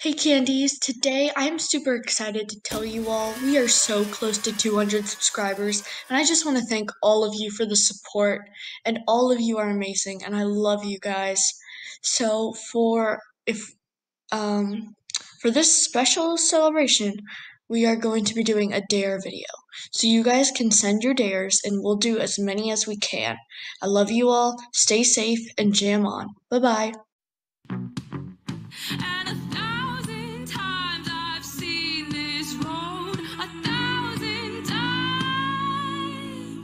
Candies, today I'm super excited to tell you all we are so close to 200 subscribers, and I just want to thank all of you for the support, and all of you are amazing, and I love you guys. So for if um for this special celebration, we are going to be doing a dare video. So you guys can send your dares, and we'll do as many as we can. I love you all. Stay safe and jam on. Bye bye.